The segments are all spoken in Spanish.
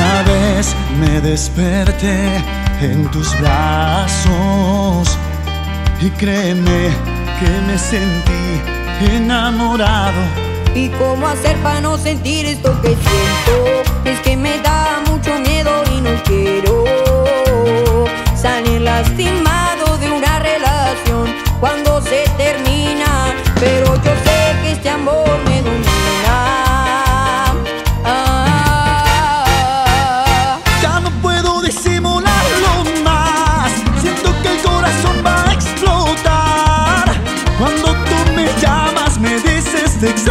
Otra vez me desperté en tus brazos y créeme que me sentí enamorado. ¿Y cómo hacer para no sentir esto que siento? Es que me da mucho miedo y no quiero salir lastimado de una relación cuando sticks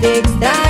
ter